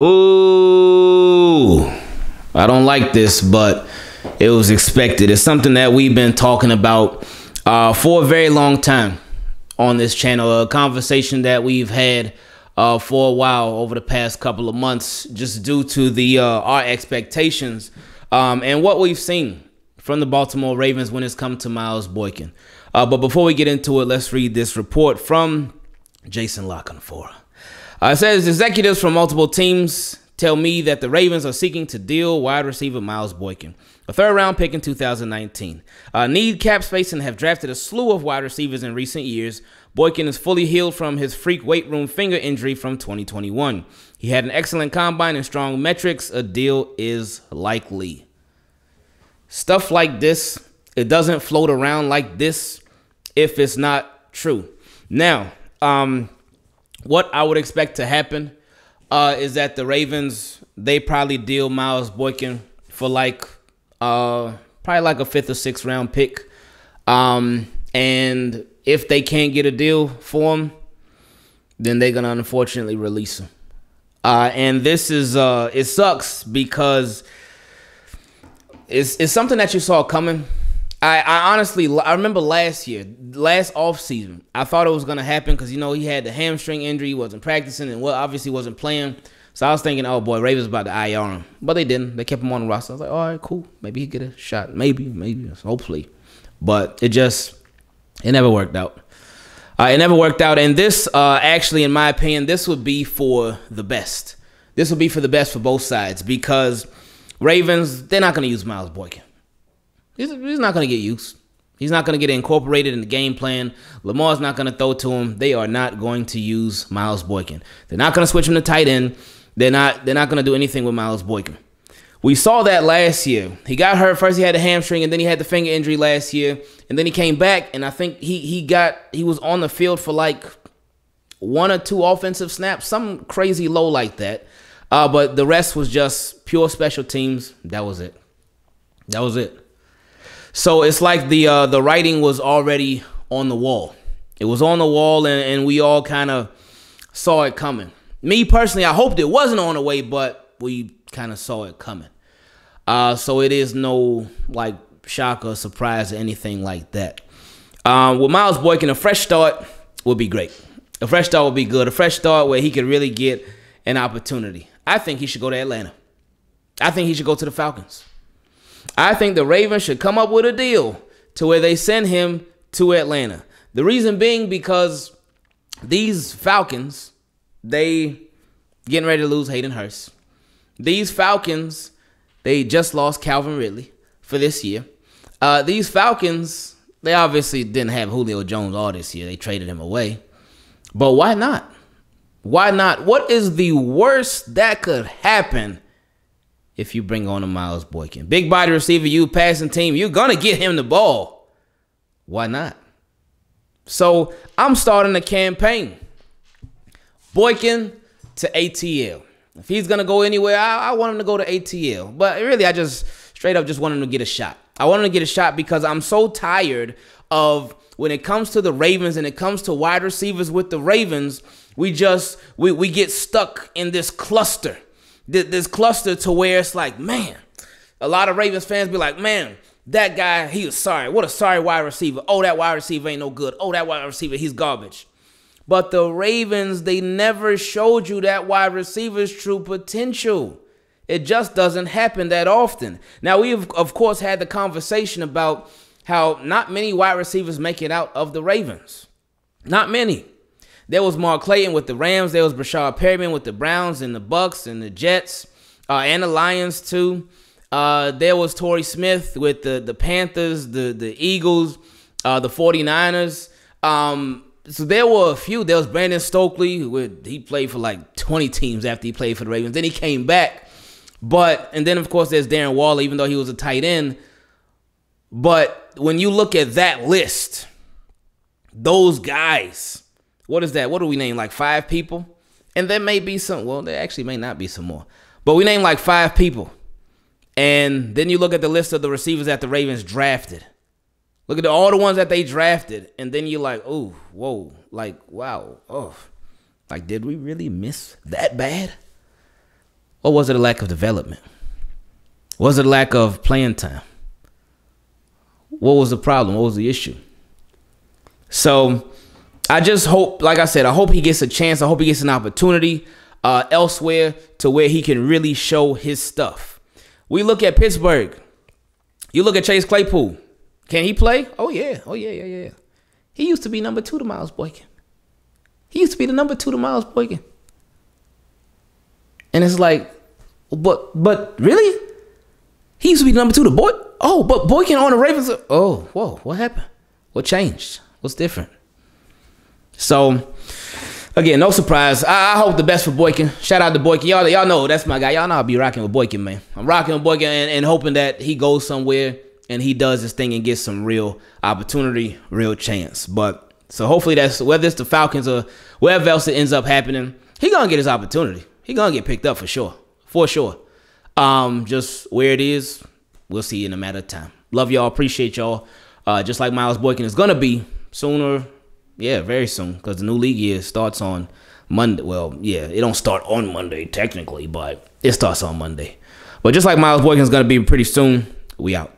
Ooh, I don't like this, but it was expected. It's something that we've been talking about uh, for a very long time on this channel. A conversation that we've had uh, for a while over the past couple of months, just due to the uh, our expectations um, and what we've seen from the Baltimore Ravens when it's come to Miles Boykin. Uh, but before we get into it, let's read this report from Jason La Canfora. Uh, it says executives from multiple teams tell me that the Ravens are seeking to deal wide receiver Miles Boykin, a third round pick in 2019. Uh, need cap space and have drafted a slew of wide receivers in recent years. Boykin is fully healed from his freak weight room finger injury from 2021. He had an excellent combine and strong metrics. A deal is likely. Stuff like this, it doesn't float around like this if it's not true. Now, um, what I would expect to happen uh, is that the Ravens they probably deal Miles Boykin for like uh, probably like a fifth or sixth round pick, um, and if they can't get a deal for him, then they're gonna unfortunately release him. Uh, and this is uh, it sucks because it's it's something that you saw coming I, I honestly I remember last year, last off season, I thought it was gonna happen because you know he had the hamstring injury, wasn't practicing, and well, obviously wasn't playing. So I was thinking, oh boy, Ravens about to IR him, but they didn't. They kept him on the roster. I was like, all right, cool, maybe he get a shot, maybe, maybe, hopefully, but it just it never worked out. Uh, it never worked out, and this uh, actually, in my opinion, this would be for the best. This would be for the best for both sides because Ravens they're not gonna use Miles Boykin. He's, he's not going to get used. He's not going to get incorporated in the game plan. Lamar's not going to throw to him. They are not going to use Miles Boykin. They're not going to switch him to tight end. They're not. They're not going to do anything with Miles Boykin. We saw that last year. He got hurt first. He had a hamstring, and then he had the finger injury last year, and then he came back, and I think he he got he was on the field for like one or two offensive snaps, some crazy low like that. Uh, but the rest was just pure special teams. That was it. That was it. So it's like the uh, the writing was already on the wall. It was on the wall, and, and we all kind of saw it coming. Me personally, I hoped it wasn't on the way, but we kind of saw it coming. Uh, so it is no like shock or surprise or anything like that. Um, with Miles Boykin, a fresh start would be great. A fresh start would be good. A fresh start where he could really get an opportunity. I think he should go to Atlanta. I think he should go to the Falcons. I think the Ravens should come up with a deal to where they send him to Atlanta. The reason being because these Falcons, they getting ready to lose Hayden Hurst. These Falcons, they just lost Calvin Ridley for this year. Uh, these Falcons, they obviously didn't have Julio Jones all this year. They traded him away. But why not? Why not? What is the worst that could happen if you bring on a Miles Boykin. Big body receiver, you passing team, you're going to get him the ball. Why not? So I'm starting a campaign. Boykin to ATL. If he's going to go anywhere, I, I, want him to go to ATL. But really, I just straight up just want him to get a shot. I want him to get a shot because I'm so tired of when it comes to the Ravens and it comes to wide receivers with the Ravens, we just we, we get stuck in this cluster this cluster to where it's like, man, a lot of Ravens fans be like, man, that guy, he was sorry. What a sorry wide receiver. Oh, that wide receiver ain't no good. Oh, that wide receiver, he's garbage. But the Ravens, they never showed you that wide receiver's true potential. It just doesn't happen that often. Now, we've, of course, had the conversation about how not many wide receivers make it out of the Ravens. Not many. There was Mark Clayton with the Rams. There was Breshad Perriman with the Browns and the Bucks and the Jets uh, and the Lions too. Uh, there was Torrey Smith with the, the Panthers, the, the Eagles, uh, the 49ers. Um, so there were a few. There was Brandon Stokley, who he played for like 20 teams after he played for the Ravens. Then he came back. But, and then of course there's Darren Waller, even though he was a tight end. But when you look at that list, those guys, what is that? What do we name? Like five people? And there may be some, well, there actually may not be some more. But we name like five people. And then you look at the list of the receivers that the Ravens drafted. Look at the, all the ones that they drafted. And then you're like, oh, whoa. Like, wow. Oh. Like, did we really miss that bad? Or was it a lack of development? Was it a lack of playing time? What was the problem? What was the issue? So I just hope, like I said, I hope he gets a chance. I hope he gets an opportunity uh, elsewhere to where he can really show his stuff. We look at Pittsburgh. You look at Chase Claypool. Can he play? Oh yeah. Oh yeah, yeah, yeah. He used to be number two to Miles Boykin. He used to be the number two to Miles Boykin. And it's like, but but really? He used to be number two to Boy. Oh, but Boykin on the Ravens. Oh, whoa, what happened? What changed? What's different? So, again, no surprise. I, I, hope the best for Boykin. Shout out to Boykin. Y'all, y'all know that's my guy. Y'all know I'll be rocking with Boykin, man. I'm rocking with Boykin and, and hoping that he goes somewhere and he does this thing and gets some real opportunity, real chance. But so hopefully that's whether it's the Falcons or wherever else it ends up happening, he gonna get his opportunity. He gonna get picked up for sure, for sure. Um, just where it is, we'll see in a matter of time. Love y'all, appreciate y'all. Uh, just like Miles Boykin is gonna be sooner, yeah, very soon, because the new league year starts on Monday. Well, yeah, it don't start on Monday technically, but it starts on Monday. But just like Miles Boykin is gonna be pretty soon, we out.